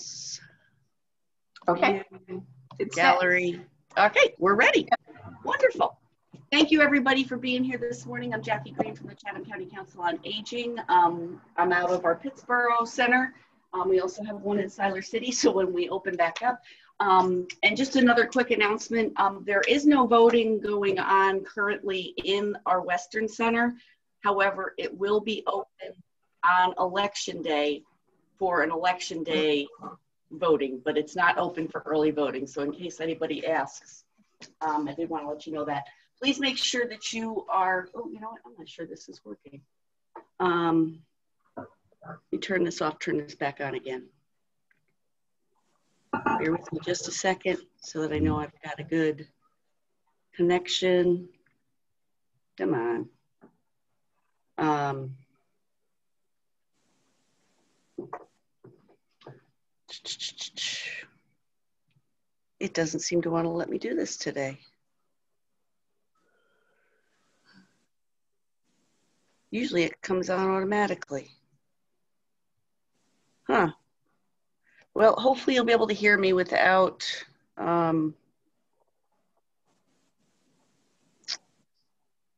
us. Okay. It's gallery. Okay, we're ready. Wonderful. Thank you everybody for being here this morning. I'm Jackie Green from the Chatham County Council on Aging. Um, I'm out of our Pittsboro Center. Um, we also have one in Siler City, so when we open back up. Um, and just another quick announcement, um, there is no voting going on currently in our Western Center. However, it will be open on election day for an election day voting, but it's not open for early voting. So in case anybody asks, um, I did want to let you know that. Please make sure that you are, oh, you know what? I'm not sure this is working. Um, let me turn this off, turn this back on again. Bear with me just a second so that I know I've got a good connection. Come on. Um, it doesn't seem to want to let me do this today. Usually it comes on automatically. Huh. Well, hopefully you'll be able to hear me without, um,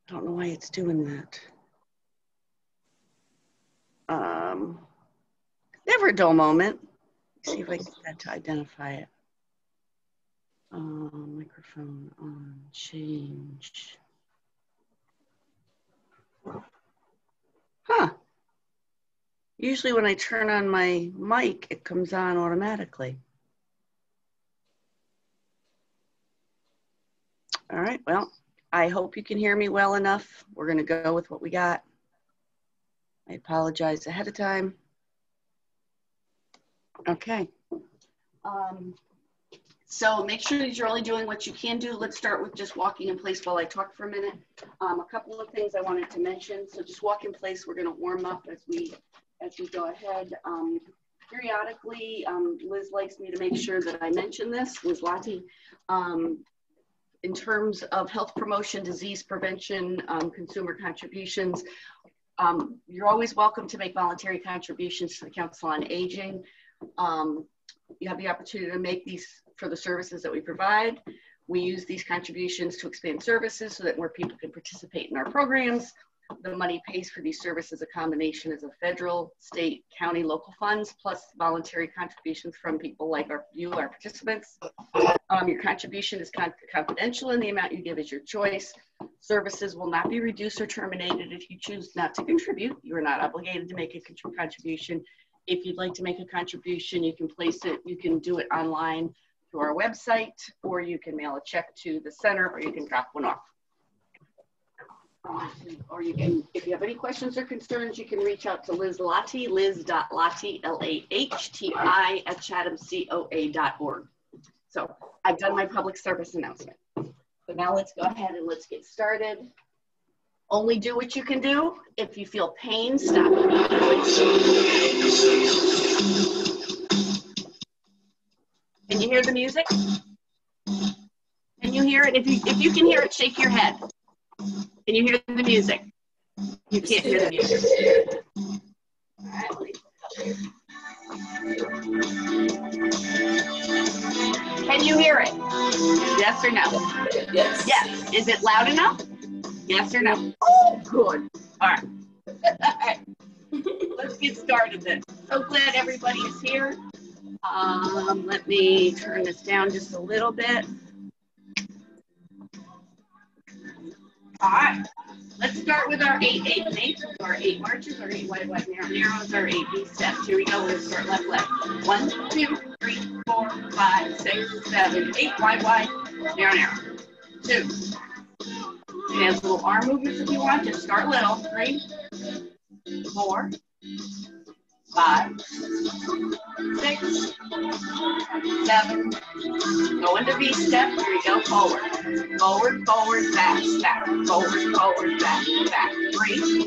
I don't know why it's doing that. Um, never a dull moment. See if I can get that to identify it. Um, microphone on, change. Huh. Usually when I turn on my mic, it comes on automatically. All right, well, I hope you can hear me well enough. We're gonna go with what we got. I apologize ahead of time. Okay. Um, so make sure that you're only doing what you can do. Let's start with just walking in place while I talk for a minute. Um, a couple of things I wanted to mention. So just walk in place. We're going to warm up as we as we go ahead. Um, periodically, um, Liz likes me to make sure that I mention this. Liz Lahti, um, in terms of health promotion, disease prevention, um, consumer contributions, um, you're always welcome to make voluntary contributions to the Council on Aging. Um, you have the opportunity to make these for the services that we provide. We use these contributions to expand services so that more people can participate in our programs. The money pays for these services a combination of federal, state, county, local funds, plus voluntary contributions from people like our, you, our participants. Um, your contribution is con confidential and the amount you give is your choice. Services will not be reduced or terminated if you choose not to contribute. You are not obligated to make a contribution. If you'd like to make a contribution, you can place it, you can do it online through our website, or you can mail a check to the center, or you can drop one off. or you can, if you have any questions or concerns, you can reach out to Liz Lahti, liz.lahti, L-A-H-T-I, at chathamcoa.org. So I've done my public service announcement. So now let's go ahead and let's get started. Only do what you can do. If you feel pain, stop Can you hear the music? Can you hear it? If you if you can hear it, shake your head. Can you hear the music? You can't hear the music. Can you hear it? Yes or no? Yes. Yes. Is it loud enough? Yes or no? Oh, good. All right. All right. Let's get started then. So glad everybody is here. Um, let me turn this down just a little bit. All right. Let's start with our eight eight eight, our eight marches, our eight wide wide narrow narrows, our eight V steps. Here we go. Gonna start left left. One, two, three, four, five, six, seven, eight wide wide, narrow narrow. Two, can have little arm movements if you want. Just start little. Three, four, five, six, seven. Go into V step. Here go. Forward, forward, forward, back, back, forward, forward, back, back. Three,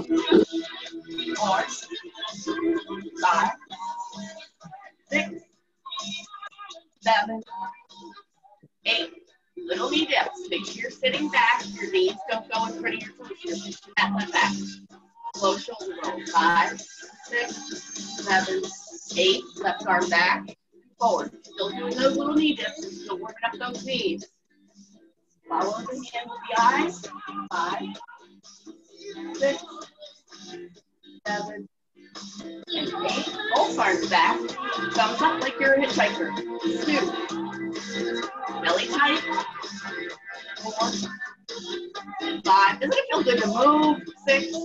four, five, six, seven, eight little knee dips. Make sure you're sitting back. Your knees don't go in front of your toes. That one back. Low shoulder roll. Five, six, seven, eight. Left arm back. forward. Still doing those little knee dips, still working up those knees. Follow the hand with the eyes. Five, six, seven, eight. Both arms back. Thumbs up like you're a hitchhiker. Two. Belly tight. Four. Five. Doesn't it feel good to move? Six.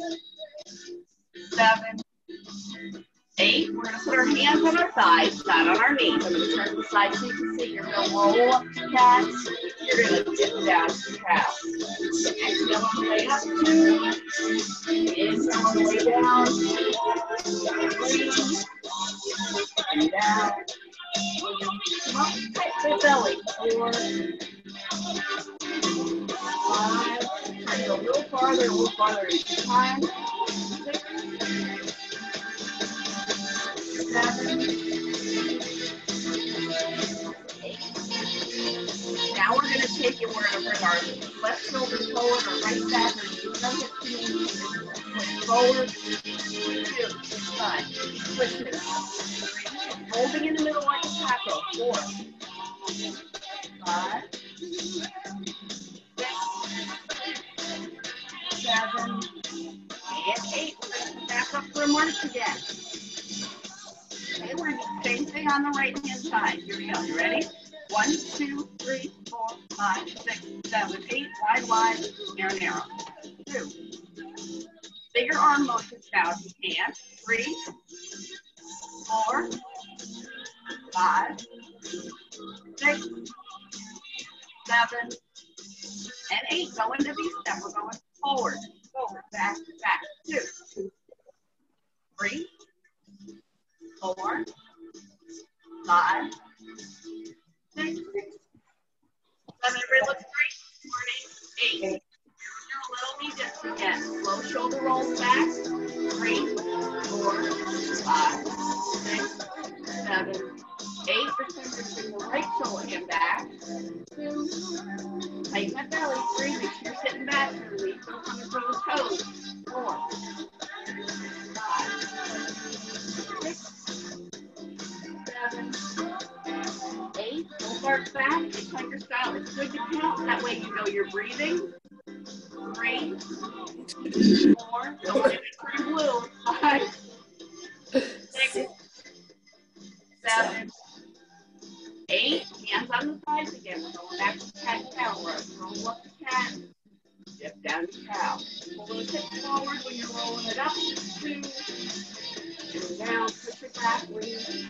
Seven. Eight. We're going to put our hands on our thighs, not on our knees. I'm going to turn to the side so you can see. You're going to roll up cats. You're going to dip down to cow. Exhale on the way up. Two. Inhale on the way down. Three. And down. Four. Five. Try to go a little farther, a little farther each time. Six. Seven. Eight. Now we're going to take it, we're going to bring our left shoulder forward, our right back, or you hip knees. Push forward. Two. Five. Switch it. Holding in the middle like a taco. Four. Five. Seven. And eight. We're going to back up for a march again. Okay, we're going to do the same thing on the right hand side. Here we go. You ready? One, two, three, four, five, six, seven, eight. Wide, wide, narrow, narrow. Two. Bigger arm motions now if you can. Three, four, five, six, seven, and eight. Go into V-step. We're going forward, forward, back, back. Two, three, four, five, six, seven. Everybody looks great. Morning. Eight. Your little knee dips again. Low shoulder rolls back. Three, four, five, six, seven, eight. Return to bring the right shoulder hand back. Two. Tighten that belly. Three. Make sure you're sitting back. Release those coming from the toes. Four. Five. Six. Seven. Eight. Both arms back. It's like your style. It's good to count. That way you know you're breathing. Three. Four. Don't want to blue. Five. Six. Seven. Eight. Hands on the sides again. We're going back to cat cow. We're roll up the cat. Dip down to cow. Pull those hips forward when you're rolling it up. Two. And down. Push it back. Breathe.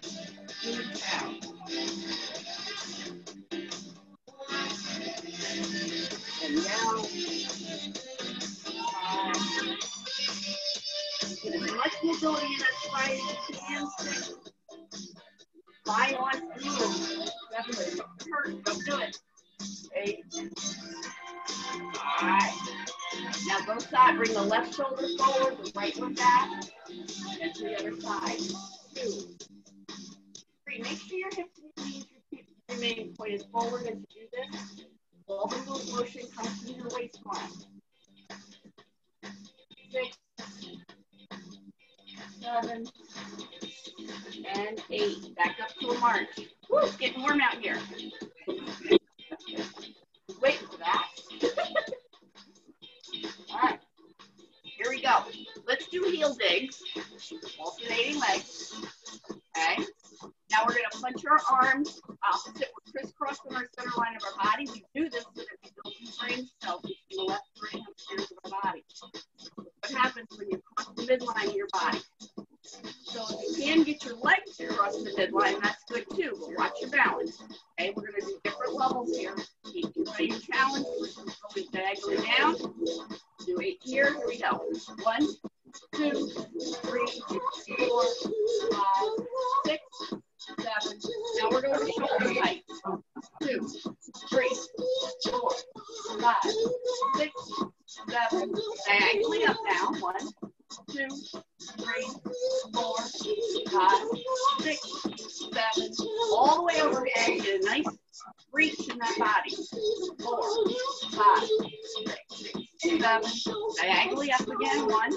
Five, six, seven. Diagonally up now. One, two, three, four, five, six, seven, all the way over again. Get a nice reach in that body. Four, five, six, seven. Diagonally up again. One,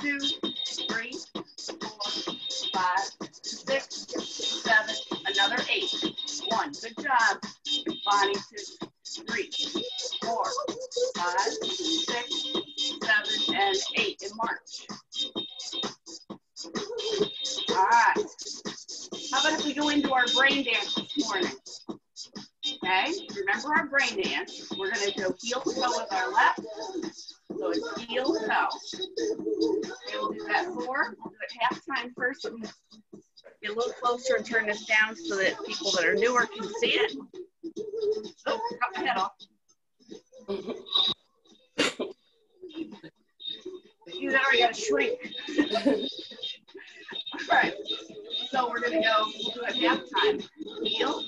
two, three, four, five, six, seven, another eight. One, good job. Bonnie, two, three, four, five, six, seven, and eight, and march. All right. How about if we go into our brain dance this morning? Okay, remember our brain dance. We're gonna go heel toe with our left. So it's heel toe. We will do that four. Do it half time first. Get a little closer and turn this down so that people that are newer can see it. Oh, cut my head off. you already got to shrink. All right. So we're going to go, we'll do it half time. Heel,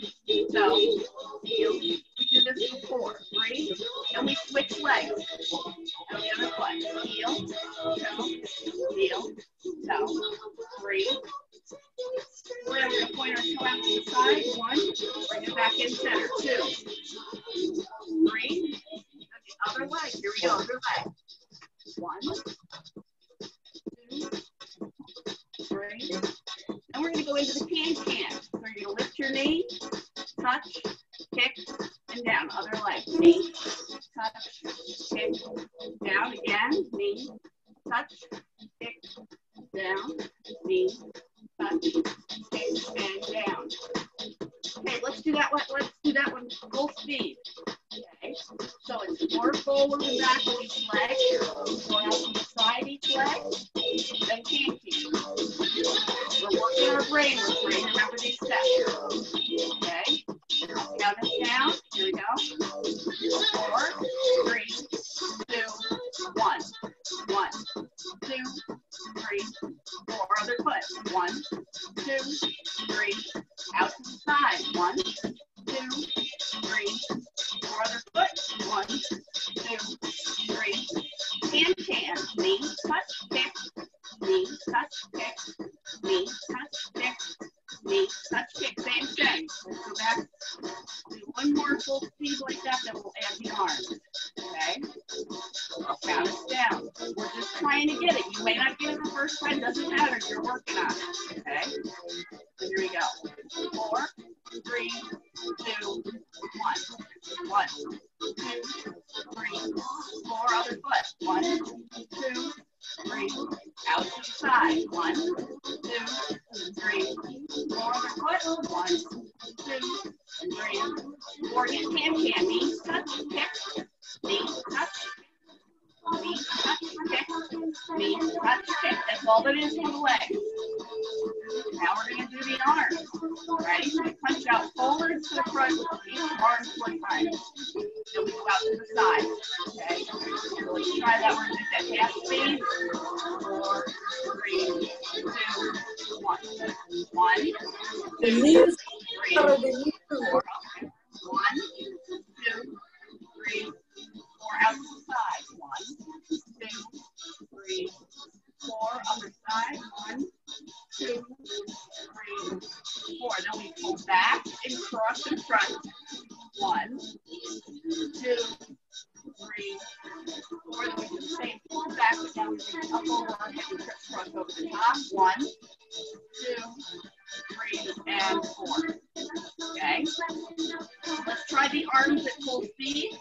The arms at full speed.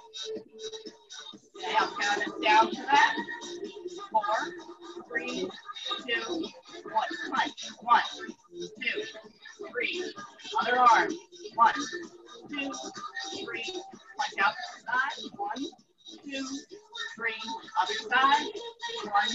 I'll count it down to that. Four, three, two, one. Punch. One, two, three. Other arm. One, two, three. Punch out to the side. One, two, three. Other side. One,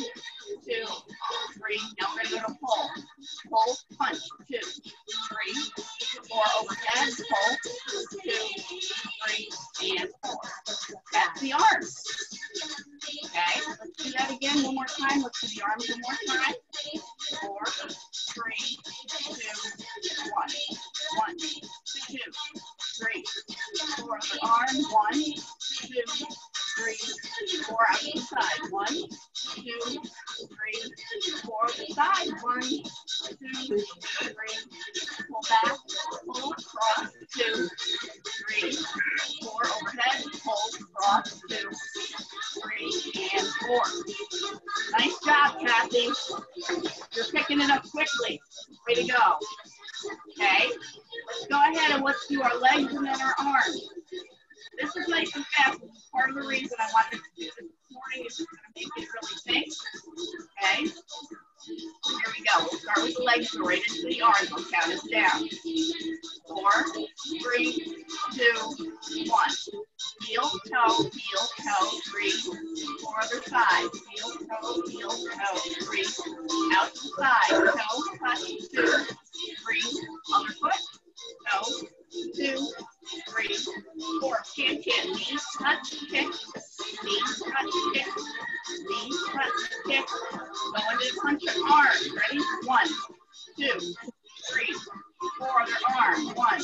four. Other arm. One,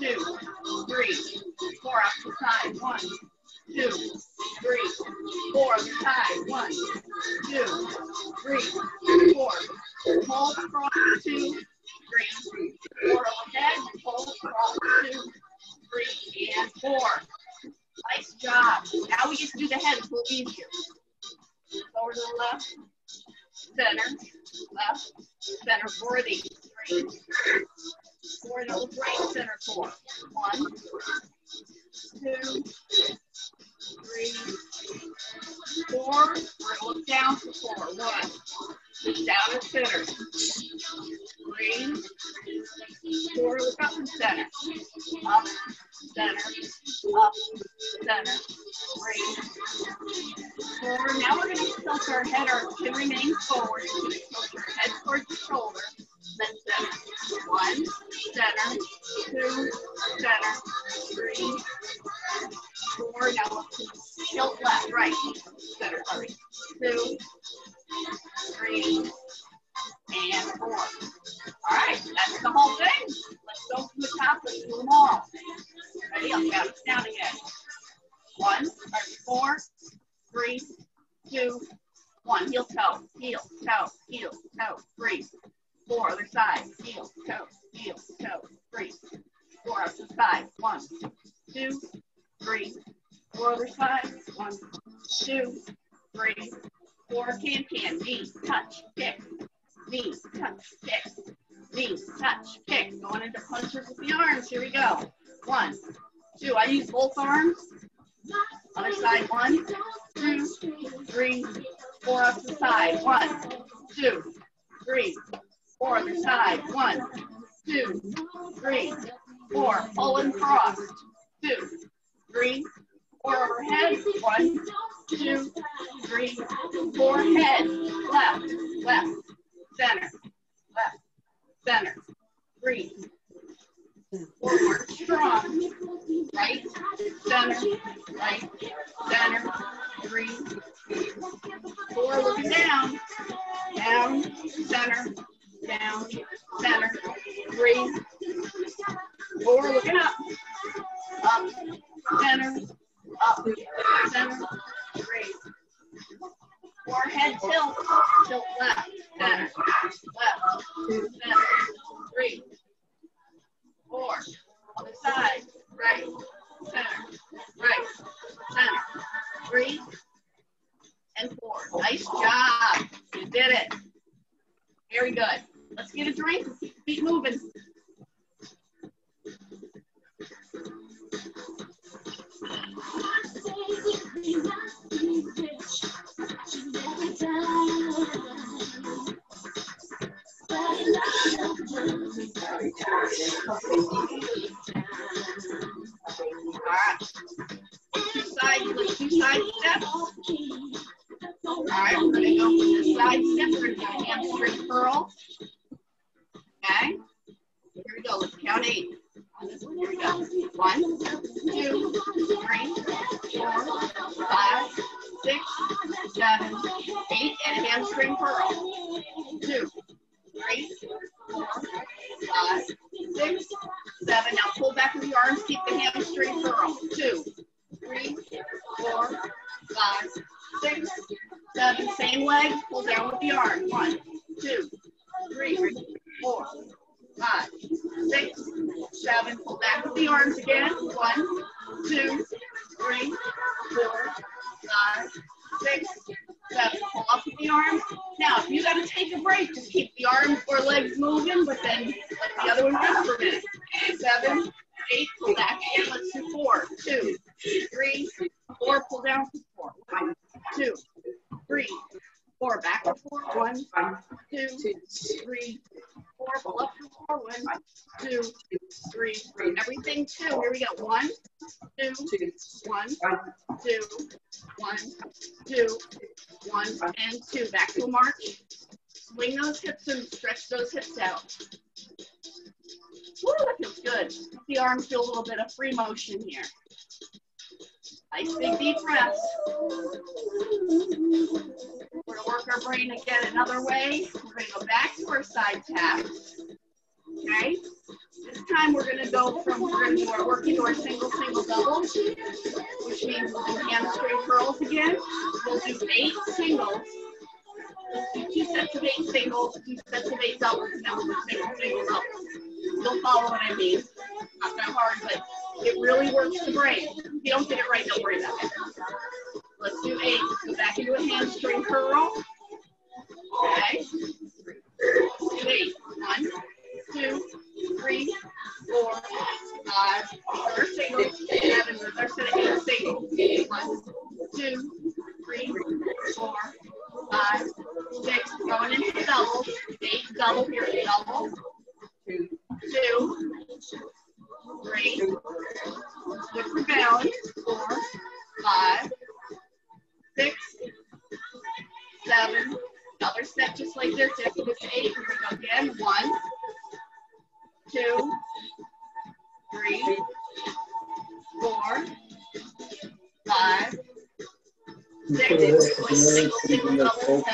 two, three, four. Out to side. One, two, three, four. Other side. One, two, three, four. Pull across two, three, four. Overhead. Pull across two, three, and four. Nice job. Now we get to do the head. It's a little easier. Over to the left, center, left, center, four. Three, and look right, center, four. One, two, three, four. We're gonna look down for four. One, down and center. Three, four, look up and center. Up, center, up, center. Three, four. Now we're gonna tilt our head, our chin remains forward. We're gonna tilt our head towards the shoulder. Then center. One, center, two, center, three, four. Now look tilt left, right, center, sorry. Two, three, and four. All right, that's the whole thing. Let's go from the top. Let's do them all. Ready? I'll count us down again. One, or four, three, two, one. Heel, toe, heel, toe, heel, toe, three, four. Other side. Heel, toe, heel, toe, three, four. Other side. One, two, three, four. Other side. One, two, three, four. Can, can. Knees, touch, kick. Knees, touch, kick. Knees, touch, kick. Going into punches with the arms. Here we go. One, two. I use both arms. Other side. One, two, three, four. Up the side. One, two, three, four. Other side. One, two, three, four. Pull and cross. Two, three, four overhead. One, two, three, four. Head. Left, left, center, left, center. Three, four more. Strong. Right, center, right, center. Three, four. Looking down. Down, center, down, center, three, four, looking up, up, center, up, center, three, four, head tilt, tilt left, center, left, center, three, four, other side, right, center, right, center, three, and four. Nice job, you did it. Very good. Let's get a drink. Keep moving. All right. Side, side. All right, we're gonna go with the side step. Do a hamstring curl. Okay, here we go. Let's count eight. Here we go. One, two, three, four, five, six, seven, eight, and a hamstring curl. Two, three, four, five, six, seven. Now pull back with your arms, keep the hamstring curl. Two, three, four, five, six, seven. Same leg, pull down with the arm. One, two, three, four, five, six, seven. Pull back with the arms again. One, two, three, four, five, six, seven. Pull up with the arms. Now, if you gotta take a break, just keep the arms or legs moving, but then let the other one rest for a minute. Seven, eight, pull back again. Let's do four, two, three, four. Pull down four. One, two, three, four. Back to four. One, two, three, four. Pull up to four. One, two, three, three. Everything two. Here we go. One, two, one, two, one, two, one, and two. Back to a march. Swing those hips and stretch those hips out. Woo, that feels good. The arms feel a little bit of free motion here. Nice big deep breaths. We're gonna work our brain again another way. We're gonna go back to our side tap. Okay? This time we're gonna go from, we're gonna our our single, single, double, which means we'll do hamstring curls again. We'll do eight singles. We'll do two sets of eight singles, two sets of eight doubles, and then we'll do single, single, double. You'll follow what I mean. Not that hard, but it really works the brain. If you don't get it right, don't worry about it. Let's do eight. Let's go back into a hamstring curl. Okay. Do eight. One, two, three, four, five. Third single. Seven. Of eight singles. One, two, three, four, five, six. Going into doubles. Eight double here. Double. Two, three, good for four, five, six, seven, another set just like this, after this eight, here we go again, one, two, three, four, five, six, single, single, double,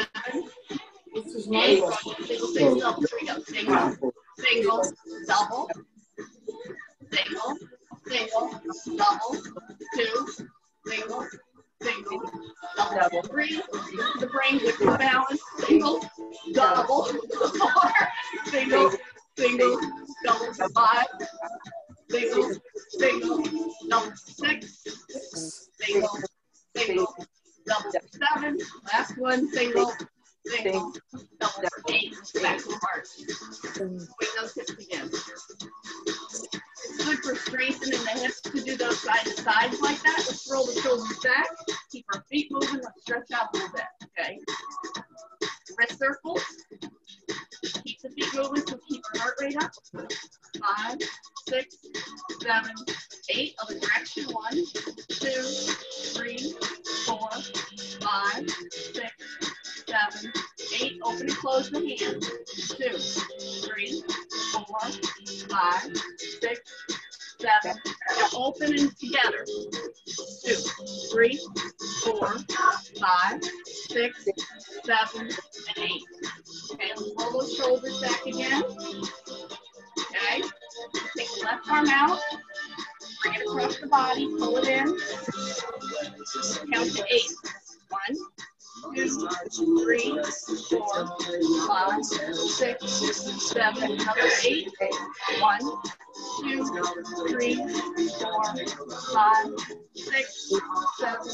One, two, three, four, five, six, seven,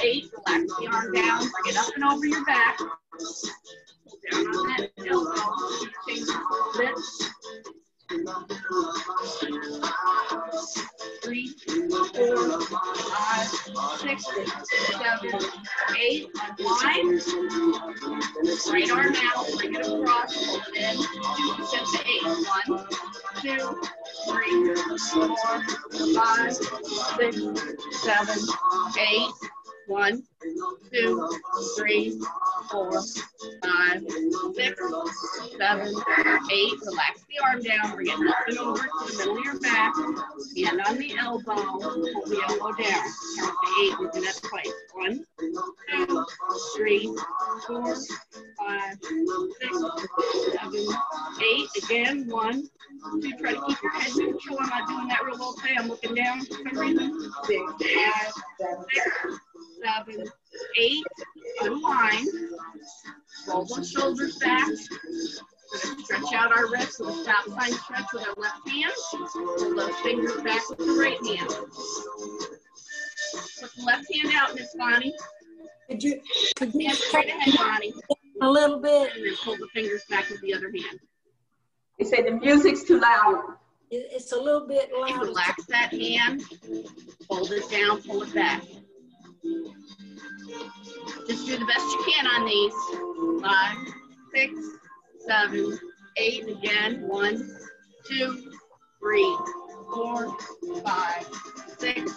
eight. Relax the arm down, bring it up and over your back. Down on that elbow. Change a little bit. Three, four, five, six, seven, eight. Unwind. Right arm out, bring it across, hold it in. Two sets of eight. One, two, three, four, five, six, seven, eight. One, two, three, four, five, six, seven, eight. Relax the arm down. Bring it up and over to the middle of your back. Hand on the elbow. Pull the elbow down. Count to eight. We do that twice. One, two, three, four, five, six, seven, eight. Again, one, two. Try to keep your head neutral. I'm not doing that real well today. I'm looking down for some reason. Six, five, six, seven, eight, unwind. Roll those shoulders back. Stretch out our wrists with a stop sign stretch with our left hand. Pull those fingers back with the right hand. Put the left hand out, Miss Bonnie. Could you, could you Hand straight ahead, Bonnie. a little bit? And then pull the fingers back with the other hand. They say the music's too loud. It- It's a little bit loud. relax that hand. Hold it down, pull it back. Just do the best you can on these. Five, six, seven, eight. Again, one, two, three, four, five, six,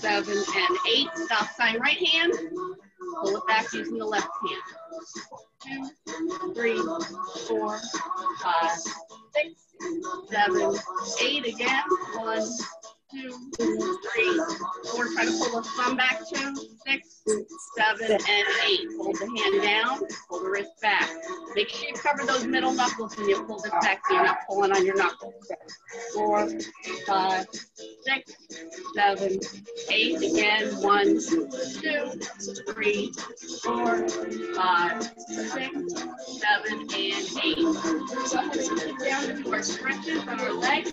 seven, and eight. Stop sign right hand. Pull it back using the left hand. Two, three, four, five, six, seven, eight again. One, two, three, four. Try to pull the thumb back. Two, six, seven, and eight. Hold the hand down. Pull the wrist back. Make sure you cover those middle knuckles when you pull this back so you're not pulling on your knuckles. Four, five, six, seven, eight. Again. One, two, three, four, five, six, seven, and eight. Go ahead and sit down and do our stretches on our legs.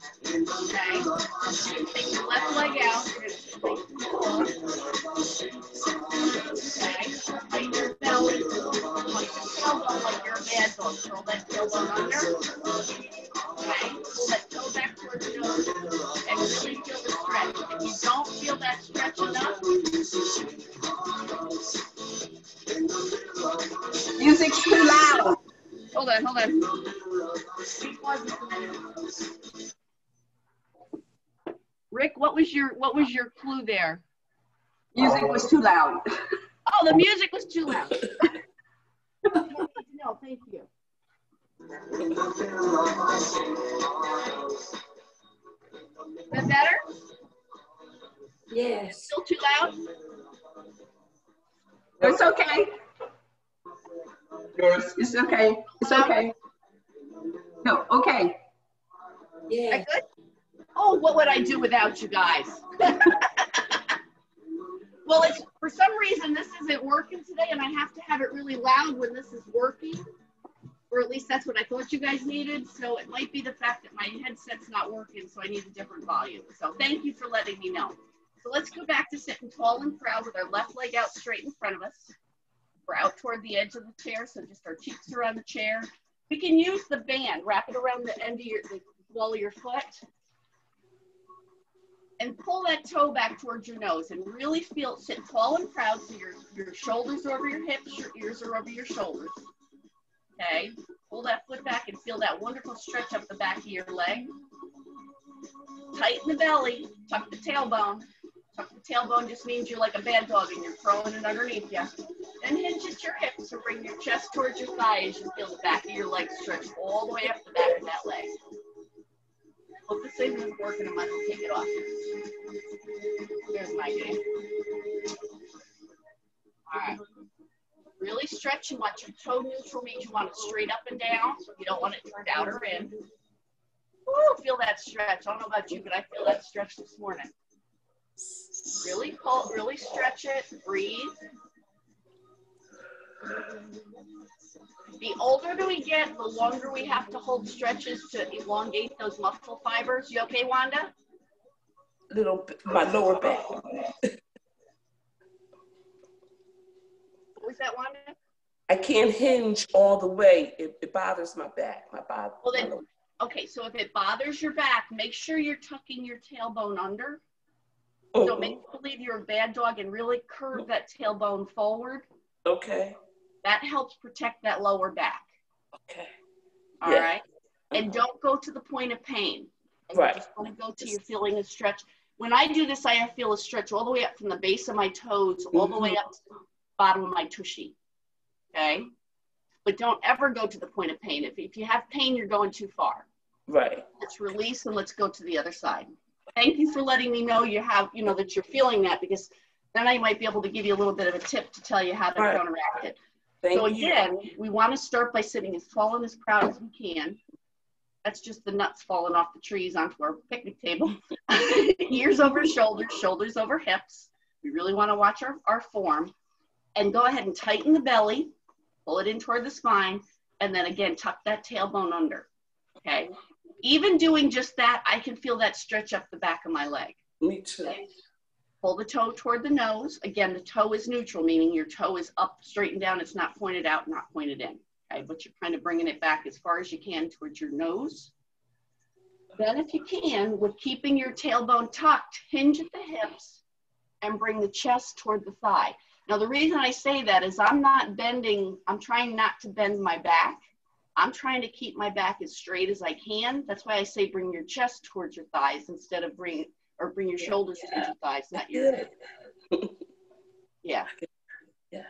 Okay, left leg out. Okay, your under. Okay, back towards your nose and really feel the stretch. If you don't feel that stretch enough, Music's too loud. hold on, hold on. Rick, what was your what was your clue there? Music was too loud. Oh, the music was too loud. No, thank you. Is that better? Yes. Still too loud? It's okay. It's okay. It's okay. No, okay. Yeah. That good? What would I do without you guys? well, it's for some reason this isn't working today, and I have to have it really loud when this is working, or at least that's what I thought you guys needed. So it might be the fact that my headset's not working, so I need a different volume. So thank you for letting me know. So let's go back to sitting tall and proud with our left leg out straight in front of us. We're out toward the edge of the chair, so just our cheeks are on the chair. We can use the band, wrap it around the end of your the wall of your foot, and pull that toe back towards your nose and really feel sit tall and proud so your, your shoulders are over your hips, your ears are over your shoulders. Okay, pull that foot back and feel that wonderful stretch up the back of your leg. Tighten the belly, tuck the tailbone. Tuck the tailbone just means you're like a bad dog and you're throwing it underneath you. Then hinge at your hips so bring your chest towards your thigh as you feel the back of your leg stretch all the way up the back of that leg. Hope this thing isn't working. I might as well take it off. Here's my game. All right. Really stretch and watch your toe neutral means you want it straight up and down. You don't want it turned out or in. Woo, feel that stretch. I don't know about you, but I feel that stretch this morning. Really pull, really stretch it. Breathe. The older do we get, the longer we have to hold stretches to elongate those muscle fibers. You okay, Wanda? little bit- my lower back. Was that, Wanda? I can't hinge all the way. It, it bothers my back. My body. Well, then- Okay, so if it bothers your back, make sure you're tucking your tailbone under. So mm-hmm. make believe you're a bad dog and really curve mm-hmm. that tailbone forward. Okay. That helps protect that lower back. Okay. All Yeah. right. Uh-huh. And don't go to the point of pain. And Right. You just want to go to your feeling a stretch. When I do this, I feel a stretch all the way up from the base of my toes, all the way mm-hmm. up to the bottom of my tushy. Okay. But don't ever go to the point of pain. If, if you have pain, you're going too far. Right. Let's release and let's go to the other side. Thank you for letting me know you have, you know, that you're feeling that because then I might be able to give you a little bit of a tip to tell you how to Right. counteract it. Thank So you. again, we want to start by sitting as tall and as proud as we can. That's just the nuts falling off the trees onto our picnic table. Ears over shoulders, shoulders over hips. We really want to watch our, our form. And go ahead and tighten the belly, pull it in toward the spine, and then again, tuck that tailbone under. Okay. Even doing just that, I can feel that stretch up the back of my leg. Me too. Okay. Pull the toe toward the nose. Again, the toe is neutral, meaning your toe is up, straight and down. It's not pointed out, not pointed in. Okay, but you're kind of bringing it back as far as you can towards your nose. Then, if you can, with keeping your tailbone tucked, hinge at the hips and bring the chest toward the thigh. Now, the reason I say that is I'm not bending, I'm trying not to bend my back. I'm trying to keep my back as straight as I can. That's why I say bring your chest towards your thighs instead of bring or bring your shoulders to your thighs, not your yeah. Yeah.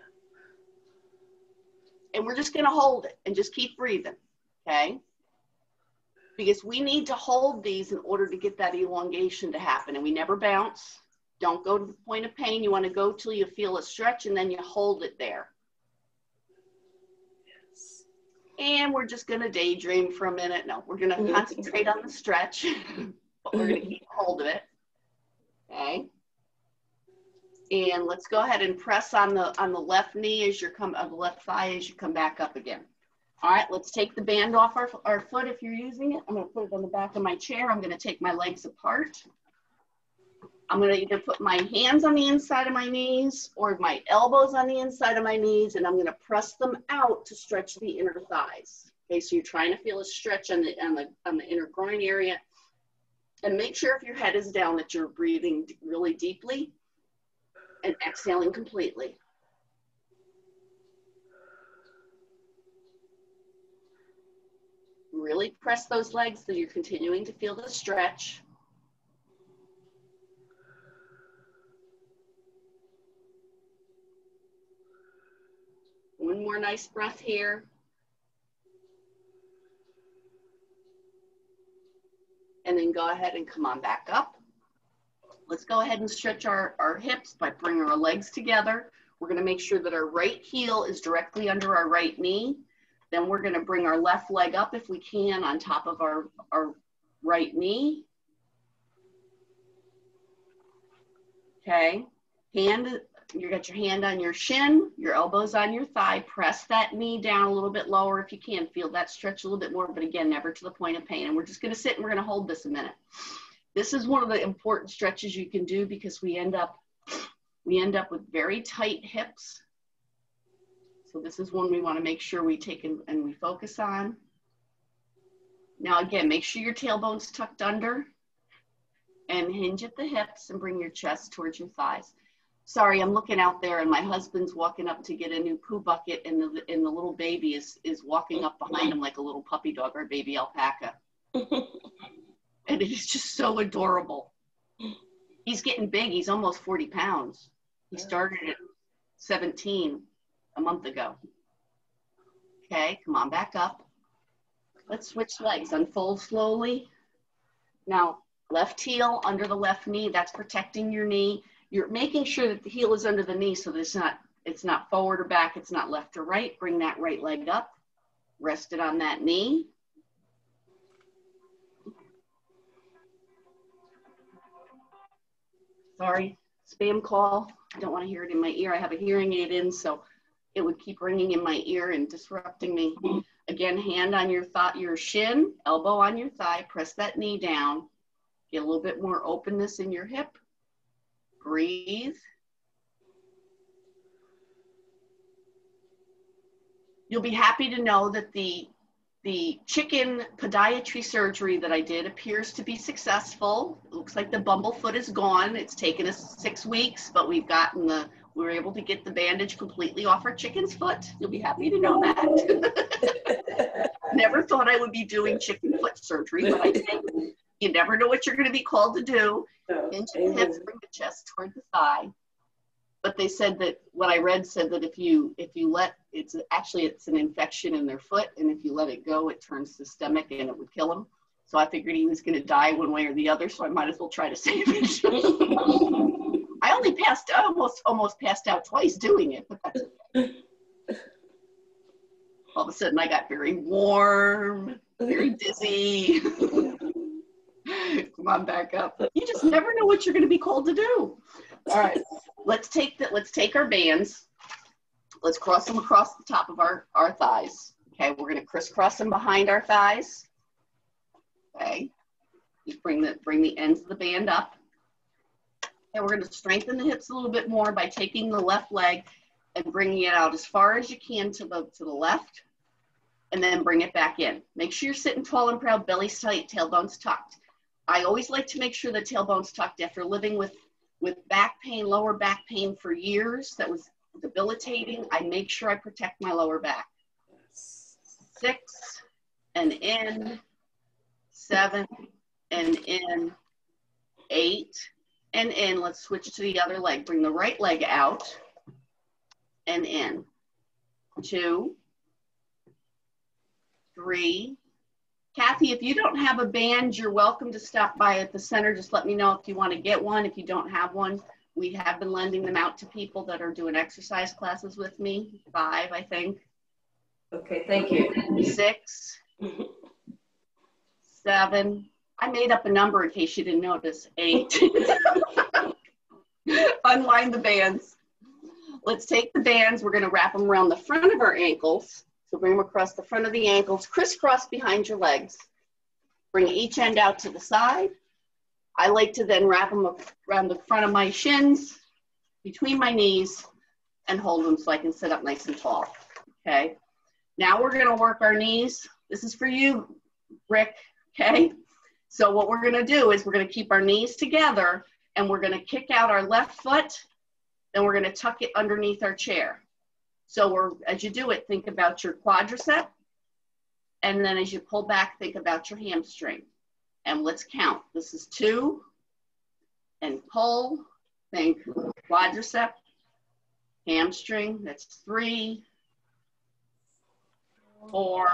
And we're just gonna hold it and just keep breathing, okay? Because we need to hold these in order to get that elongation to happen, and we never bounce. Don't go to the point of pain. You want to go till you feel a stretch, and then you hold it there. And we're just gonna daydream for a minute. No, we're gonna concentrate on the stretch, but we're gonna keep hold of it. Okay. And let's go ahead and press on the on the left knee as you're come on the left thigh as you come back up again. All right, let's take the band off our, our foot if you're using it. I'm gonna put it on the back of my chair. I'm gonna take my legs apart. I'm gonna either put my hands on the inside of my knees or my elbows on the inside of my knees, and I'm gonna press them out to stretch the inner thighs. Okay, so you're trying to feel a stretch on the on the on the inner groin area. And make sure if your head is down that you're breathing really deeply and exhaling completely. Really press those legs so you're continuing to feel the stretch. One more nice breath here. And then go ahead and come on back up. Let's go ahead and stretch our, our hips by bringing our legs together. We're gonna make sure that our right heel is directly under our right knee. Then we're gonna bring our left leg up if we can on top of our, our right knee. Okay, hand, you got your hand on your shin, your elbows on your thigh. Press that knee down a little bit lower if you can. Feel that stretch a little bit more, but again, never to the point of pain. And we're just gonna sit and we're gonna hold this a minute. This is one of the important stretches you can do because we end up we end up with very tight hips. So this is one we want to make sure we take and, and we focus on. Now again, make sure your tailbone's tucked under and hinge at the hips and bring your chest towards your thighs. Sorry, I'm looking out there and my husband's walking up to get a new poo bucket and the, and the little baby is, is walking up behind him like a little puppy dog or a baby alpaca. And it is just so adorable. He's getting big. He's almost 40 pounds. He started at 17 a month ago. Okay, come on back up. Let's switch legs. Unfold slowly. Now, left heel under the left knee. That's protecting your knee. You're making sure that the heel is under the knee so that it's not it's not forward or back. It's not left or right. Bring that right leg up. Rest it on that knee. Sorry, spam call. I don't want to hear it in my ear. I have a hearing aid in, so it would keep ringing in my ear and disrupting me. Again, hand on your thought, your shin, elbow on your thigh. Press that knee down. Get a little bit more openness in your hip. Breathe. you'll be happy to know that the the chicken podiatry surgery that I did appears to be successful. It looks like the bumblefoot is gone. It's taken us six weeks, but we've gotten the we were able to get the bandage completely off our chicken's foot. You'll be happy to know that. Never thought I would be doing chicken foot surgery, but I did. You never know what you're going to be called to do. Inch the hips, bring the chest toward the thigh. But they said that what I read said that if you if you let it's actually it's an infection in their foot, and if you let it go, it turns systemic and it would kill him. So I figured he was going to die one way or the other, so I might as well try to save it. I only passed almost almost passed out twice doing it, but that's all of a sudden I got very warm, very dizzy. Come on back up. You just never know what you're going to be called to do. All right, let's take that. Let's take our bands. Let's cross them across the top of our, our thighs. Okay, we're going to crisscross them behind our thighs. Okay, just bring the bring the ends of the band up. And we're going to strengthen the hips a little bit more by taking the left leg and bringing it out as far as you can to the to the left, and then bring it back in. Make sure you're sitting tall and proud, belly tight, tailbone's tucked. I always like to make sure the tailbone's tucked after living with with back pain, lower back pain for years that was debilitating. I make sure I protect my lower back. Six and in, seven and in, eight and in. Let's switch to the other leg. Bring the right leg out and in. Two, three. Kathy, if you don't have a band, you're welcome to stop by at the center. Just let me know if you want to get one. If you don't have one, we have been lending them out to people that are doing exercise classes with me. Five, I think. Okay, thank you. Six, seven. I made up a number in case you didn't notice. Eight. Unwind the bands. Let's take the bands. We're going to wrap them around the front of our ankles. So bring them across the front of the ankles, crisscross behind your legs. Bring each end out to the side. I like to then wrap them around the front of my shins, between my knees, and hold them so I can sit up nice and tall. Okay. Now we're going to work our knees. This is for you, Rick. Okay. So what we're going to do is we're going to keep our knees together and we're going to kick out our left foot. Then we're going to tuck it underneath our chair. So as you do it, think about your quadricep. And then as you pull back, think about your hamstring. And let's count. This is two. And pull. Think quadricep, hamstring. That's three, four,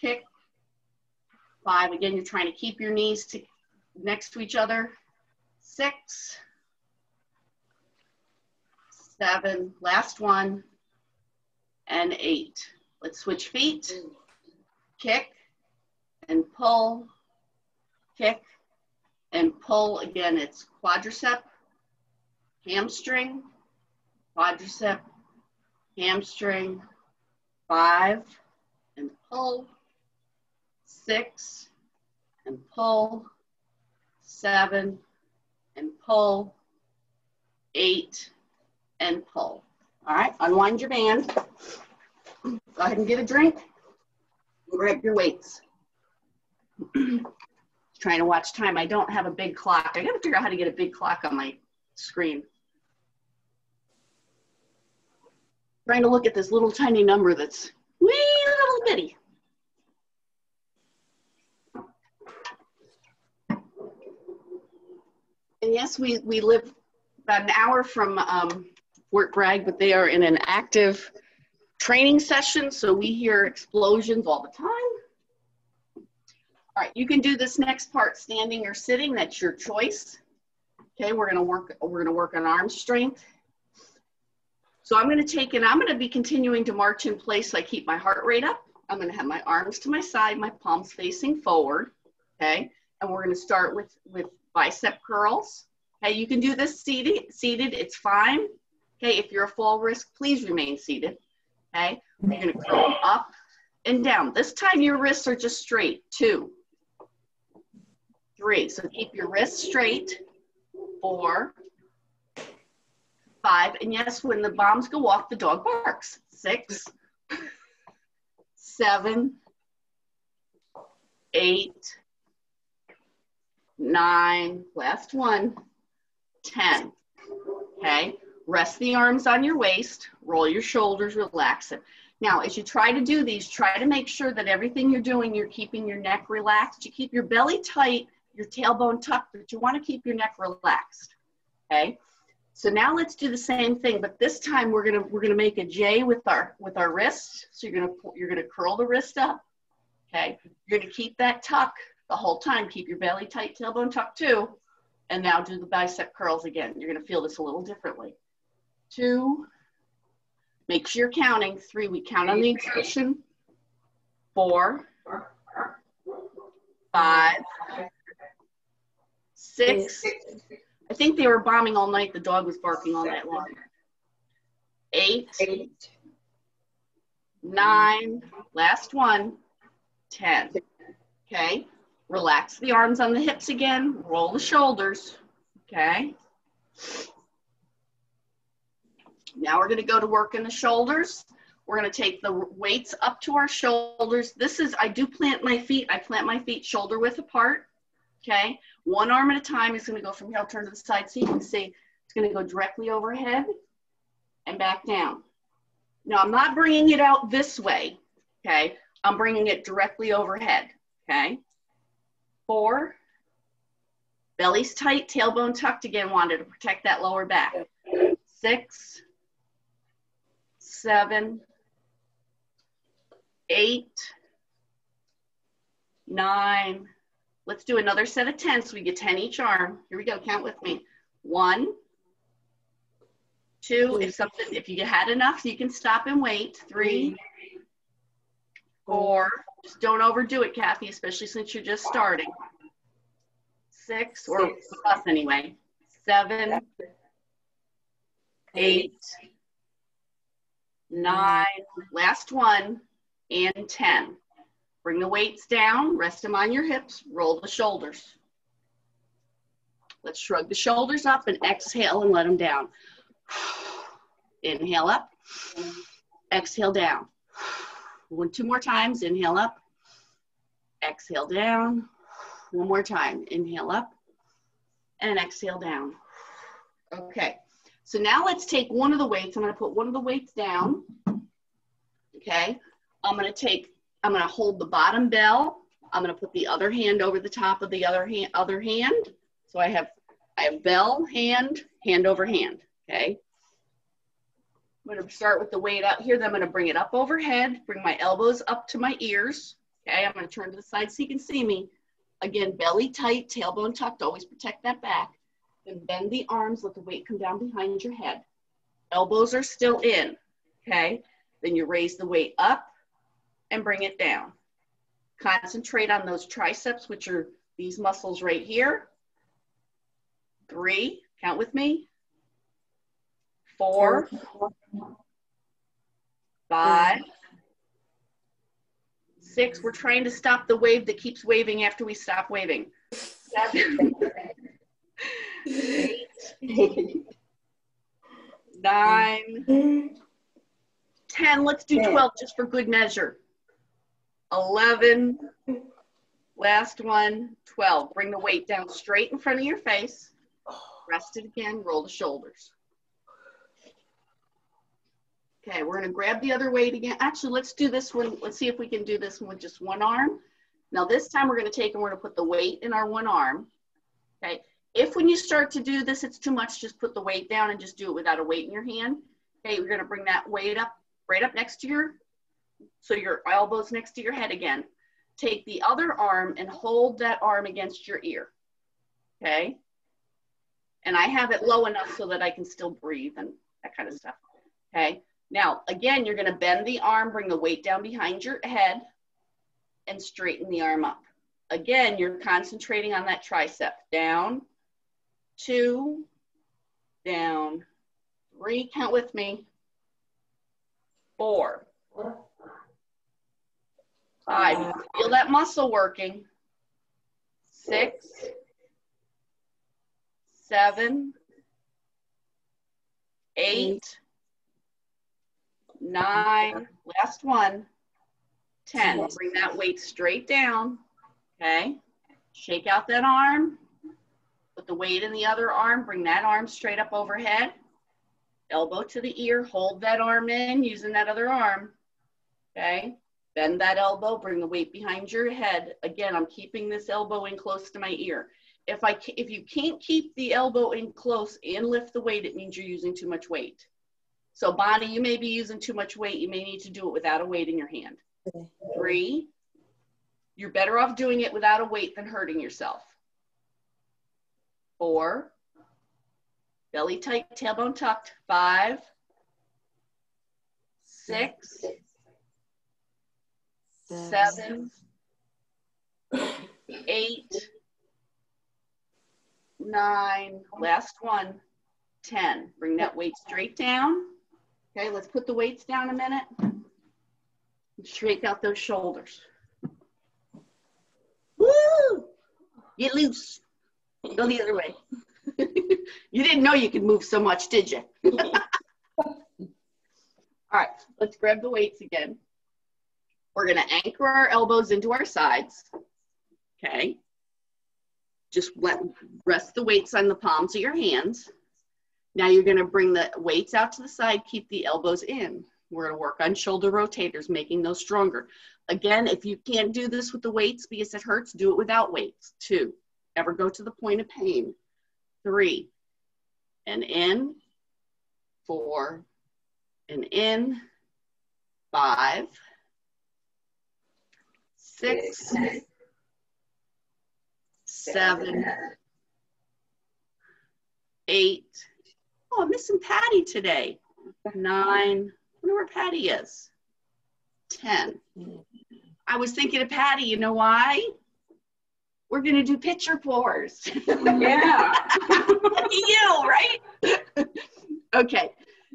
kick, five. Again, you're trying to keep your knees to, next to each other. Six, seven, last one, and eight. Let's switch feet. Kick and pull, kick and pull. Again, it's quadricep, hamstring, quadricep, hamstring, five, and pull, six, and pull, seven, and pull, eight, and pull. All right, unwind your band. Go ahead and get a drink. Grab your weights. Trying to watch time. I don't have a big clock. I gotta figure out how to get a big clock on my screen. Trying to look at this little tiny number that's wee little bitty. And yes, we, we live about an hour from um, Fort Bragg, but they are in an active training session, so we hear explosions all the time. All right, you can do this next part standing or sitting, that's your choice. Okay, we're gonna work, we're gonna work on arm strength. So I'm gonna take it, I'm gonna be continuing to march in place so I keep my heart rate up. I'm gonna have my arms to my side, my palms facing forward, okay? And we're gonna start with, with bicep curls. Okay, you can do this seated, seated, it's fine. Okay, if you're a fall risk, please remain seated. Okay, you're gonna curl up and down. This time your wrists are just straight. Two, three. So keep your wrists straight. Four, five, and yes, when the bombs go off, the dog barks. Six, seven, eight, nine, last one, 10. Okay, rest the arms on your waist, roll your shoulders, relax it. Now, as you try to do these, try to make sure that everything you're doing, you're keeping your neck relaxed. You keep your belly tight, your tailbone tucked, but you want to keep your neck relaxed. Okay. So now let's do the same thing, but this time we're gonna we're gonna make a J with our with our wrist. So you're gonna you're gonna curl the wrist up. Okay. You're gonna keep that tuck the whole time. Keep your belly tight, tailbone tucked too. And now do the bicep curls again. You're gonna feel this a little differently. Two. Make sure you're counting. Three, we count on the exertion. Four. Five. Six. I think they were bombing all night. The dog was barking all night long. Eight. Nine. Last one. Ten. Okay. Relax the arms on the hips again. Roll the shoulders. Okay. Now we're going to go to work in the shoulders. We're going to take the weights up to our shoulders. This is, I do plant my feet. I plant my feet shoulder width apart. Okay. One arm at a time is going to go from here. I'll turn to the side so you can see. It's going to go directly overhead and back down. Now I'm not bringing it out this way. Okay. I'm bringing it directly overhead. Okay. Four. Belly's tight, tailbone tucked again. Wanted to protect that lower back. Six seven, eight, nine. Let's do another set of 10 so we get 10 each arm. Here we go, count with me. One, two, if something, if you had enough, you can stop and wait. Three, four, just don't overdo it, Kathy, especially since you're just starting. Six, or us anyway. Seven, eight, nine, last one, and 10. Bring the weights down, rest them on your hips, roll the shoulders. Let's shrug the shoulders up and exhale and let them down. Inhale up, exhale down. One, two more times, inhale up, exhale down. One more time, inhale up and exhale down. Okay. So now let's take one of the weights. I'm going to put one of the weights down. Okay. I'm going to take, I'm going to hold the bottom bell. I'm going to put the other hand over the top of the other hand, other hand. So I have, I have bell, hand, hand over hand. Okay. I'm going to start with the weight out here. Then I'm going to bring it up overhead, bring my elbows up to my ears. Okay. I'm going to turn to the side so you can see me. Again, belly tight, tailbone tucked. Always protect that back. Then bend the arms, let the weight come down behind your head. Elbows are still in, okay? Then you raise the weight up and bring it down. Concentrate on those triceps, which are these muscles right here. Three, count with me. Four, five, six. We're trying to stop the wave that keeps waving after we stop waving. Seven, eight, nine, 10. Let's do 12 just for good measure. 11, last one, 12. Bring the weight down straight in front of your face. Rest it again, roll the shoulders. Okay, we're gonna grab the other weight again. Actually, let's do this one. Let's see if we can do this one with just one arm. Now this time we're gonna take and we're gonna put the weight in our one arm. Okay, if when you start to do this, it's too much, just put the weight down and just do it without a weight in your hand. Okay, you're gonna bring that weight up, right up next to your, so your elbow's next to your head again. Take the other arm and hold that arm against your ear, okay? And I have it low enough so that I can still breathe and that kind of stuff, okay? Now, again, you're gonna bend the arm, bring the weight down behind your head and straighten the arm up. Again, you're concentrating on that tricep, down, two, down, three, count with me, four, five, uh, feel that muscle working, six, seven, eight, nine, last one, 10. Bring that weight straight down. Okay. Shake out that arm. Put the weight in the other arm. Bring that arm straight up overhead. Elbow to the ear. Hold that arm in using that other arm. Okay. Bend that elbow. Bring the weight behind your head. Again, I'm keeping this elbow in close to my ear. If I if you can't keep the elbow in close and lift the weight, it means you're using too much weight. So Bonnie, you may be using too much weight. You may need to do it without a weight in your hand. Three, you're better off doing it without a weight than hurting yourself. Four, belly tight, tailbone tucked. Five, six, seven, eight, nine, last one, 10. Bring that weight straight down. Okay, let's put the weights down a minute. Shake out those shoulders. Woo! Get loose. Go the other way. you didn't know you could move so much, did you? All right, let's grab the weights again. We're gonna anchor our elbows into our sides. Okay. Just let rest the weights on the palms of your hands. Now you're gonna bring the weights out to the side, keep the elbows in. We're gonna work on shoulder rotators, making those stronger. Again, if you can't do this with the weights because it hurts, do it without weights. Two, never go to the point of pain. Three, and in. Four, and in. Five, six, seven, eight. Oh, I'm missing Patty today. Nine. I wonder where Patty is. Ten. I was thinking of Patty. You know why? We're gonna do picture pours. Yeah. you, right? okay.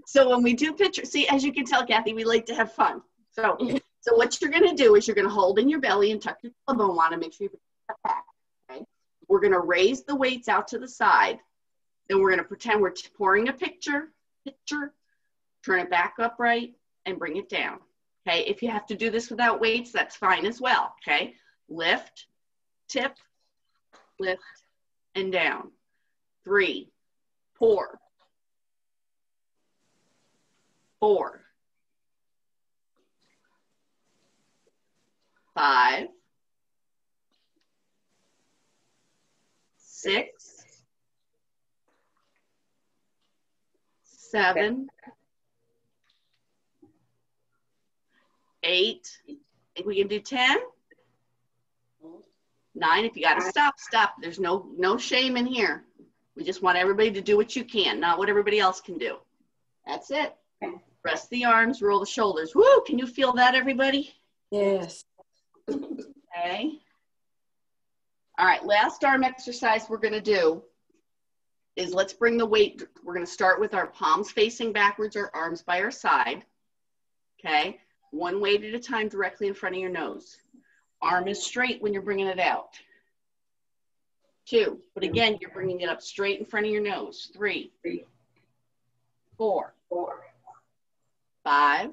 So when we do picture, see, as you can tell, Kathy, we like to have fun. So, so what you're gonna do is you're gonna hold in your belly and tuck your tailbone on and make sure you back. Okay. We're gonna raise the weights out to the side. Then we're gonna pretend we're pouring a picture, picture, turn it back upright and bring it down. Okay. If you have to do this without weights, that's fine as well. Okay. Lift, tip, lift, and down. Three, four, four, five, six, seven, eight. we can do 10? Nine, if you gotta stop, stop. There's no, no shame in here. We just want everybody to do what you can, not what everybody else can do. That's it. Rest the arms, roll the shoulders. Woo, can you feel that, everybody? Yes. Okay. All right, last arm exercise we're gonna do is let's bring the weight, we're gonna start with our palms facing backwards our arms by our side. Okay, one weight at a time directly in front of your nose. Arm is straight when you're bringing it out. Two, but again, you're bringing it up straight in front of your nose. Three, four, five,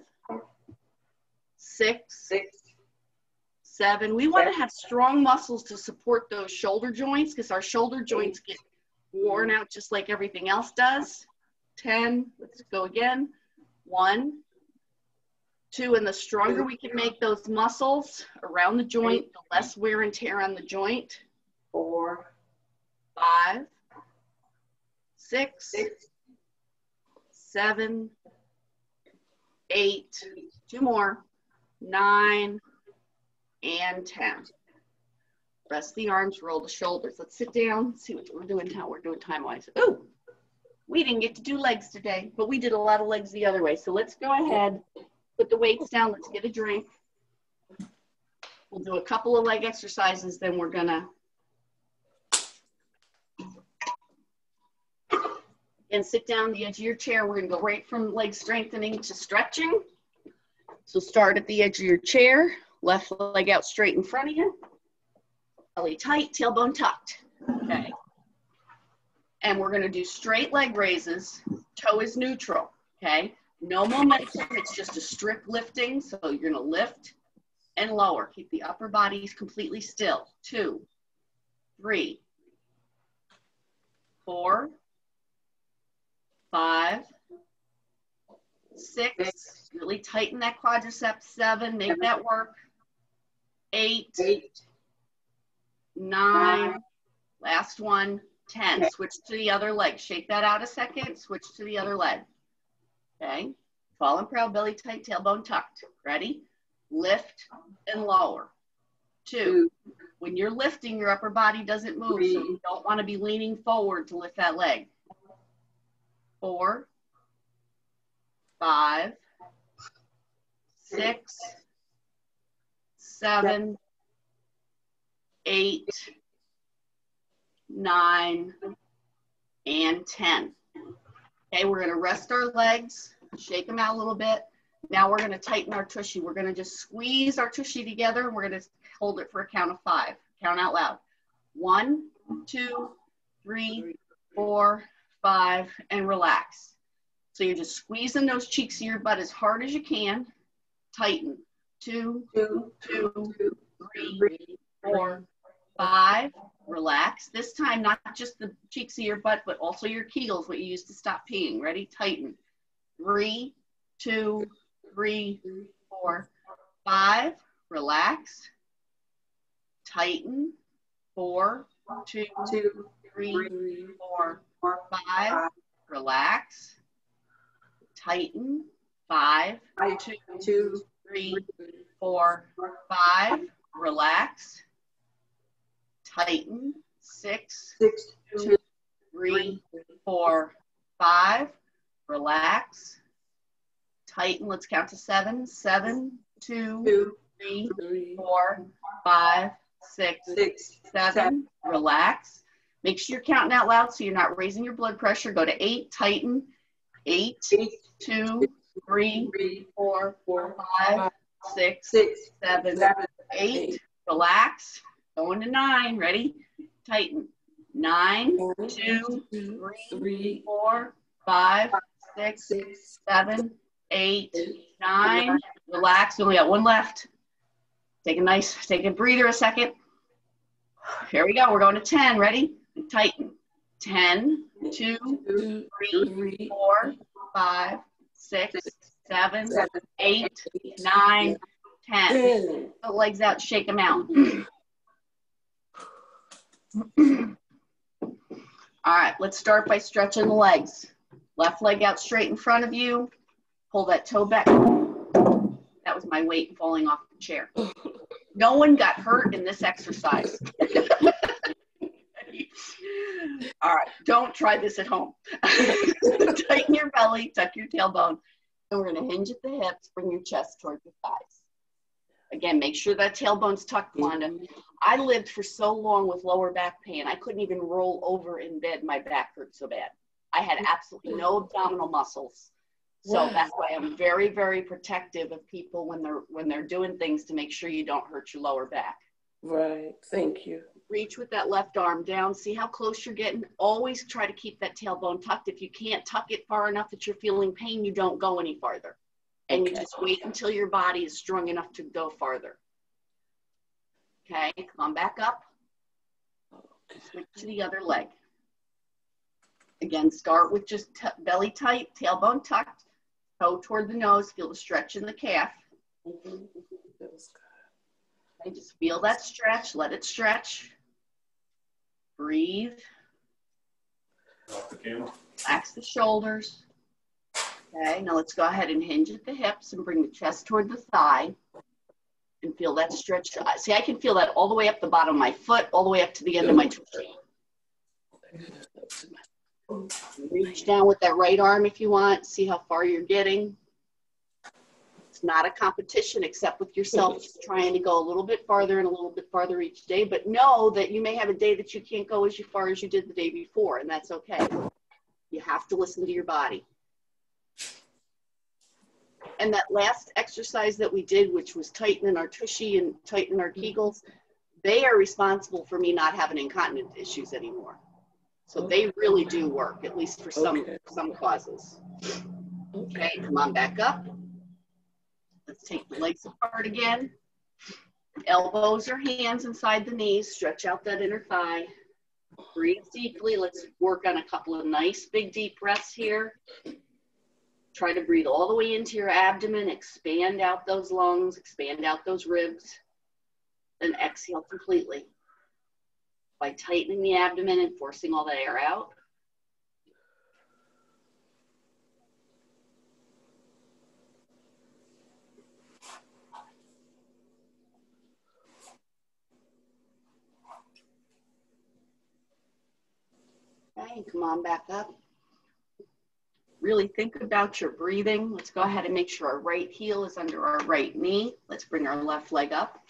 six, seven. We want to have strong muscles to support those shoulder joints because our shoulder joints get worn out just like everything else does. 10, let's go again. One, two, and the stronger we can make those muscles around the joint, the less wear and tear on the joint. Four, Five, six, seven, eight, two more, nine, and 10. Rest the arms, roll the shoulders. Let's sit down, see what we're doing, how we're doing time-wise. Ooh, we didn't get to do legs today, but we did a lot of legs the other way. So let's go ahead, put the weights down, let's get a drink. We'll do a couple of leg exercises, then we're gonna and sit down the edge of your chair. We're gonna go right from leg strengthening to stretching. So start at the edge of your chair, left leg out straight in front of you. Belly tight, tailbone tucked. Okay. And we're gonna do straight leg raises. Toe is neutral. Okay. No momentum. It's just a strict lifting. So you're gonna lift, and lower. Keep the upper bodies completely still. Two, three, four, five, six. Really tighten that quadriceps. Seven, make that work. Eight, nine, last one, 10. Switch to the other leg. Shake that out a second. Switch to the other leg. Okay. Fallen proud, belly tight, tailbone tucked. Ready? Lift and lower. Two. When you're lifting, your upper body doesn't move, so you don't want to be leaning forward to lift that leg. Four, five, six, seven, eight, nine, and 10. Okay, we're gonna rest our legs, shake them out a little bit. Now we're gonna tighten our tushy. We're gonna just squeeze our tushy together and we're gonna hold it for a count of five. Count out loud. One, two, three, four, five, and relax. So you're just squeezing those cheeks of your butt as hard as you can. Tighten. Two, two, three, four, five. Relax. This time, not just the cheeks of your butt, but also your kegels, what you use to stop peeing. Ready? Tighten. Three, two, three, four, five. Relax. Tighten. Four, two, three, four, five. Relax. Tighten. Five, two, three, four, five. Relax. Tighten. Six, two, three, four, five. Relax. Tighten. Let's count to seven. Seven, two, three, four, five, six, seven. Relax. Make sure you're counting out loud so you're not raising your blood pressure. Go to eight. Tighten. Eight, two, three, four, five, six, seven, eight. Relax. Going to nine. Ready? Tighten. Nine, two, three, four, five, six, seven, eight, nine. Relax. We only got one left. Take a nice, take a breather a second. Here we go. We're going to 10. Ready? Tighten. 10, 2, 3, 4, 5, 6, 7, 8, 9, 10. Put the legs out, shake them out. All right, let's start by stretching the legs. Left leg out straight in front of you. Pull that toe back. That was my weight falling off the chair. No one got hurt in this exercise. All right, don't try this at home. Tighten your belly, tuck your tailbone, and we're gonna hinge at the hips, bring your chest toward your thighs. Again, make sure that tailbone's tucked, mm-hmm. Wanda. I lived for so long with lower back pain, I couldn't even roll over in bed. My back hurt so bad. I had mm-hmm. absolutely no abdominal muscles. So Wow. that's why I'm very, very protective of people when they're when they're doing things to make sure you don't hurt your lower back. Right. Thank you. Reach with that left arm down. See how close you're getting. Always try to keep that tailbone tucked. If you can't tuck it far enough that you're feeling pain, you don't go any farther. And you just wait until your body is strong enough to go farther. Okay, come on back up. Switch to the other leg. Again, start with just t- belly tight, tailbone tucked, toe toward the nose. Feel the stretch in the calf. Mhm. That was good. Okay, just feel that stretch. Let it stretch. Breathe. Off the camera. Relax the shoulders. Okay, now let's go ahead and hinge at the hips and bring the chest toward the thigh. And feel that stretch. Uh, See, I can feel that all the way up the bottom of my foot, all the way up to the end of my tushy. Reach down with that right arm if you want. See how far you're getting. It's not a competition except with yourself, just trying to go a little bit farther and a little bit farther each day. But know that you may have a day that you can't go as far as you did the day before, and that's okay. You have to listen to your body. And that last exercise that we did, which was tightening our tushy and tightening our kegels, they are responsible for me not having incontinence issues anymore. So they really do work, at least for some Okay. some causes. Okay, come on back up. Let's take the legs apart again. elbows or hands inside the knees, stretch out that inner thigh. Breathe deeply. Let's work on a couple of nice big deep breaths here. Try to breathe all the way into your abdomen, expand out those lungs, expand out those ribs, then exhale completely by tightening the abdomen and forcing all the air out. Okay, come on back up. Really think about your breathing. Let's go ahead and make sure our right heel is under our right knee. Let's bring our left leg up.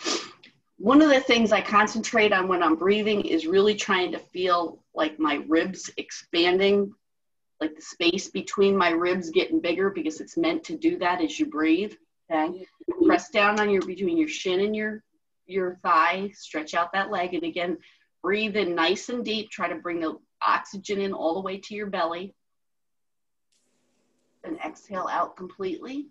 One of the things I concentrate on when I'm breathing is really trying to feel like my ribs expanding, like the space between my ribs getting bigger because it's meant to do that as you breathe. Okay. Press down on your between your shin and your your thigh, stretch out that leg, and again, breathe in nice and deep. Try to bring the oxygen in all the way to your belly. Then exhale out completely.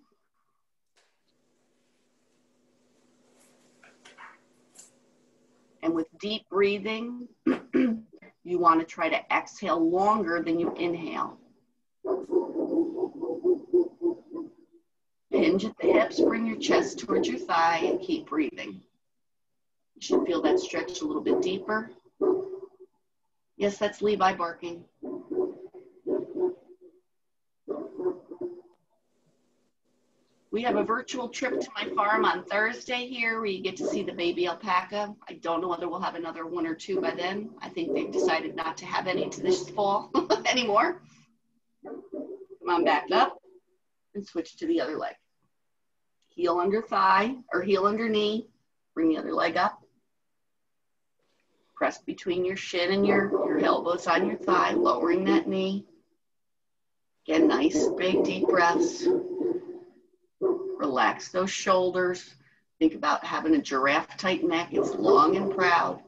And with deep breathing, you want to try to exhale longer than you inhale. Hinge at the hips, bring your chest towards your thigh, and keep breathing. You should feel that stretch a little bit deeper. Yes, that's Levi barking. We have a virtual trip to my farm on Thursday here where you get to see the baby alpaca. I don't know whether we'll have another one or two by then. I think they've decided not to have any to this fall anymore. Come on back up and switch to the other leg. Heel under thigh or heel under knee. Bring the other leg up. Press between your shin and your, your elbows on your thigh, lowering that knee. Again, nice big deep breaths. Relax those shoulders. Think about having a giraffe type neck. It's long and proud.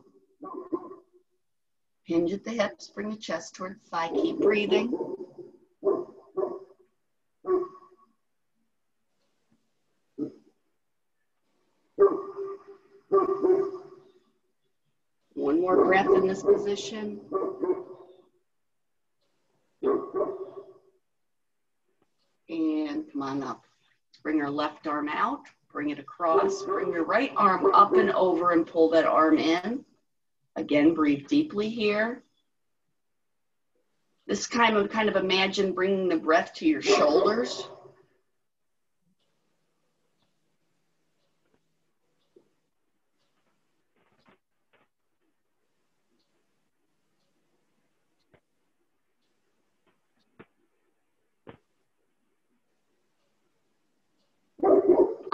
Hinge at the hips, bring the chest toward the thigh. Keep breathing. One more breath in this position. And come on up. Bring your left arm out, bring it across, bring your right arm up and over and pull that arm in. Again, breathe deeply here. This time, kind of kind of imagine bringing the breath to your shoulders.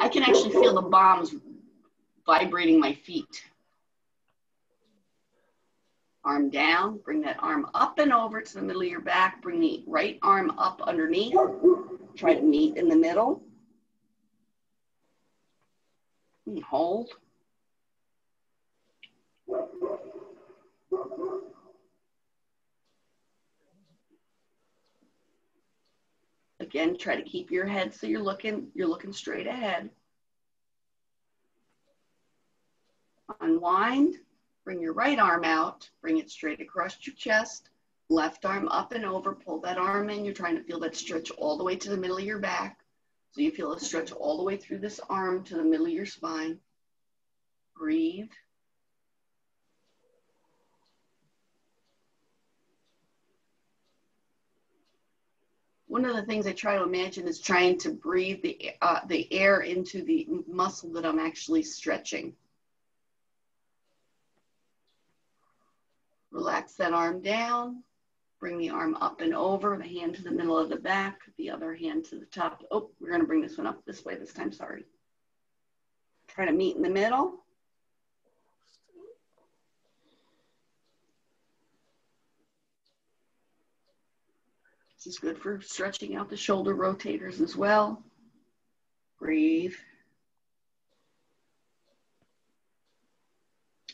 I can actually feel the bombs vibrating my feet. Arm down, bring that arm up and over to the middle of your back. Bring the right arm up underneath. Try to meet in the middle. And hold. Again, try to keep your head so you're looking, you're looking straight ahead. Unwind, bring your right arm out, bring it straight across your chest, left arm up and over, pull that arm in. You're trying to feel that stretch all the way to the middle of your back. So you feel a stretch all the way through this arm to the middle of your spine. Breathe. one of the things I try to imagine is trying to breathe the, uh, the air into the muscle that I'm actually stretching. Relax that arm down. Bring the arm up and over, the hand to the middle of the back, the other hand to the top. Oh, we're going to bring this one up this way this time, sorry. Try to meet in the middle. This is good for stretching out the shoulder rotators as well. Breathe.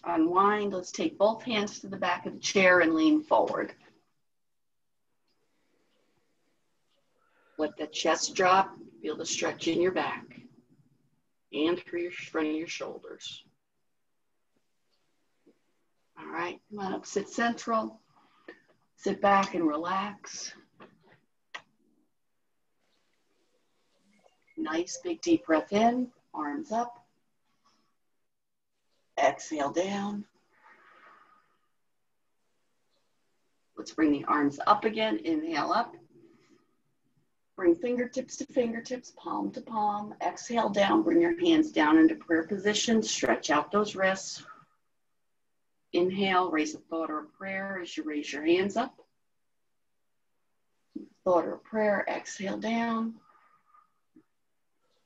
Unwind. Let's take both hands to the back of the chair and lean forward. Let the chest drop. Feel the stretch in your back and through your front of your shoulders. All right, come on up, sit central. Sit back and relax. Nice big deep breath in, arms up. Exhale down. Let's bring the arms up again. Inhale up. Bring fingertips to fingertips, palm to palm. Exhale down. Bring your hands down into prayer position. Stretch out those wrists. Inhale, raise a thought or a prayer as you raise your hands up. Thought or prayer, exhale down.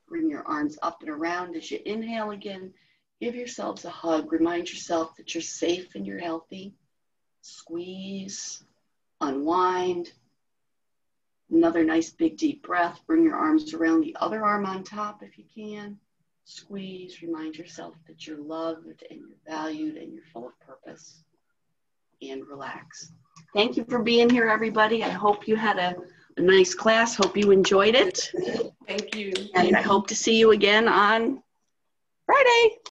Bring your arms up and around as you inhale again. Give yourselves a hug. Remind yourself that you're safe and you're healthy. Squeeze, unwind. Another nice big deep breath. Bring your arms around the other arm on top if you can. Squeeze. Remind yourself that you're loved and you're valued and you're full of purpose. And relax. Thank you for being here, everybody. I hope you had a, a nice class. Hope you enjoyed it. Thank you. And I hope to see you again on Friday.